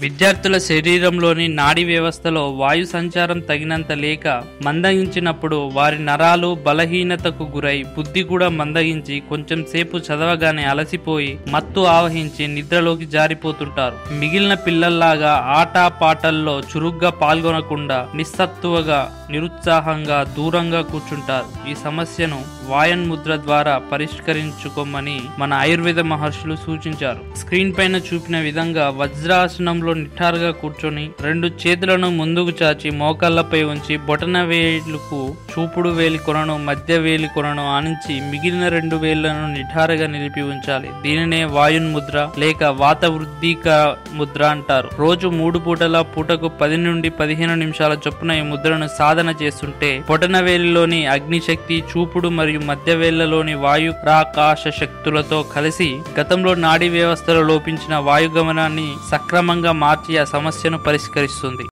విద్యార్థుల శరీరంలోని నాడీ వ్యవస్థలో వాయు సంచారం తగినంత లేక మందగించినప్పుడు వారి నరాలు బలహీనతకు గురై బుద్ధి కూడా మందగించి కొంచెం సేపు చదవగానే అలసిపోయి మత్తు ఆవహించి నిద్రలోకి జారిపోతుంటారు. మిగిలిన పిల్లల్లాగా ఆట పాటల్లో చురుగ్గా పాల్గొనకుండా నిస్సత్తువగా నిరుత్సాహంగా దూరంగా కూర్చుంటారు. ఈ సమస్యను వాయన్ ముద్ర ద్వారా పరిష్కరించుకోమని మన ఆయుర్వేద మహర్షులు సూచించారు. స్క్రీన్ పైన చూపిన విధంగా స్థానంలో నిఠారుగా కూర్చొని రెండు చేతులను ముందుకు చాచి మోకాళ్ళపై ఉంచి బొటన వేలుకు చూపుడు వేలి కొనను మధ్య వేలి కొనను ఆనించి మిగిలిన రెండు వేళ్ళను నిఠారుగా నిలిపి ఉంచాలి. దీనినే వాయున్ముద్ర లేక వాత వృద్ధిక ముద్ర అంటారు. రోజు మూడు పూటల పూటకు పది నుండి పదిహేను నిమిషాల చొప్పున ఈ ముద్రను సాధన చేస్తుంటే బొటన వేలిలోని అగ్నిశక్తి చూపుడు మరియు మధ్య వేళ్ళలోని వాయు ప్రాకాశ శక్తులతో కలిసి గతంలో నాడీ వ్యవస్థలో లోపించిన వాయుగమనాన్ని సక్రమంగా మార్చి ఆ సమస్యను పరిష్కరిస్తుంది.